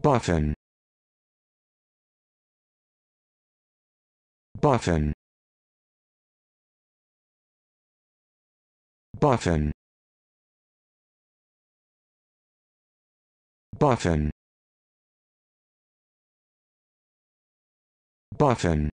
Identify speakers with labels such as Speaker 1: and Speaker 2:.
Speaker 1: button button button button button